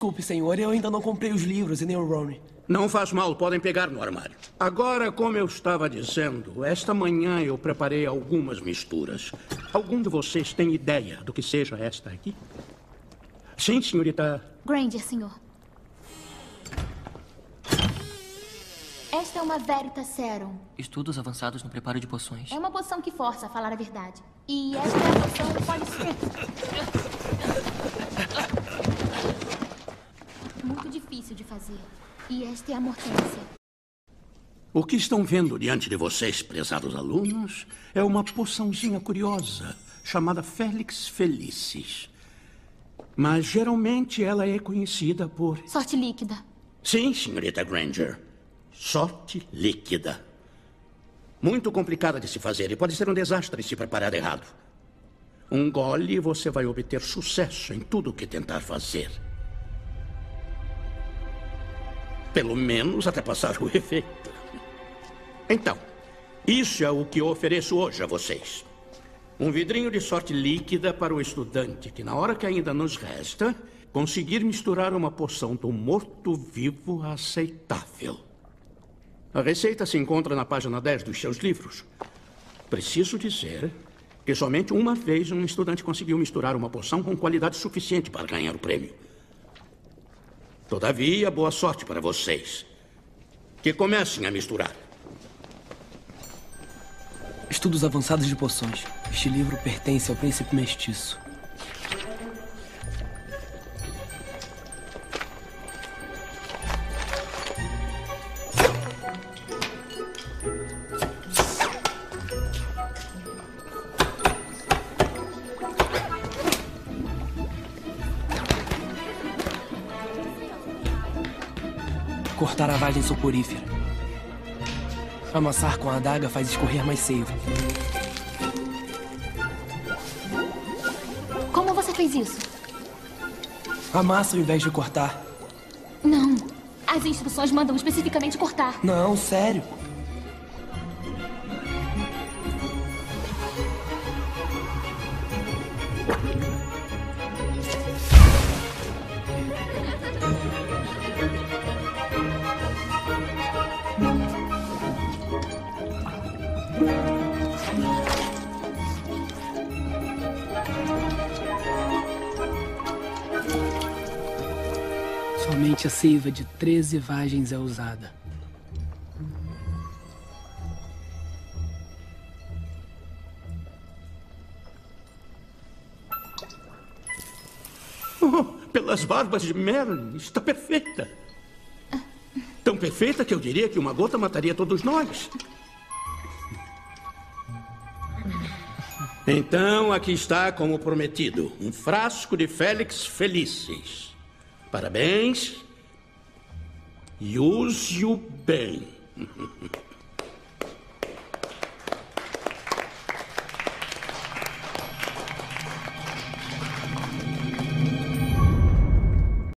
Desculpe, senhor, eu ainda não comprei os livros e nem o Rome. Não faz mal, podem pegar no armário. Agora, como eu estava dizendo, esta manhã eu preparei algumas misturas. Algum de vocês tem ideia do que seja esta aqui? Sim, senhorita. Granger, senhor. Esta é uma Veritas Serum. Estudos avançados no preparo de poções. É uma poção que força a falar a verdade. E esta é a poção pode Muito difícil de fazer. E esta é a mortência. O que estão vendo diante de vocês, prezados alunos, é uma poçãozinha curiosa chamada Félix Felicis. Mas geralmente ela é conhecida por. Sorte líquida. Sim, senhorita Granger. Sorte líquida. Muito complicada de se fazer e pode ser um desastre se preparar errado. Um gole e você vai obter sucesso em tudo o que tentar fazer. Pelo menos até passar o efeito. Então, isso é o que eu ofereço hoje a vocês. Um vidrinho de sorte líquida para o estudante que, na hora que ainda nos resta, conseguir misturar uma poção do morto-vivo aceitável. A receita se encontra na página 10 dos seus livros. Preciso dizer que somente uma vez um estudante conseguiu misturar uma poção com qualidade suficiente para ganhar o prêmio. Todavia, boa sorte para vocês. Que comecem a misturar. Estudos avançados de poções. Este livro pertence ao príncipe mestiço. Cortar a vagem soporífera. Amassar com a adaga faz escorrer mais seiva. Como você fez isso? Amassa ao invés de cortar. Não. As instruções mandam especificamente cortar. Não, sério. Somente a seiva de 13 vagens é usada. Oh, pelas barbas de Merlin, está perfeita. Tão perfeita que eu diria que uma gota mataria todos nós. Então, aqui está, como prometido, um frasco de Félix Felices. Parabéns. E use-o bem.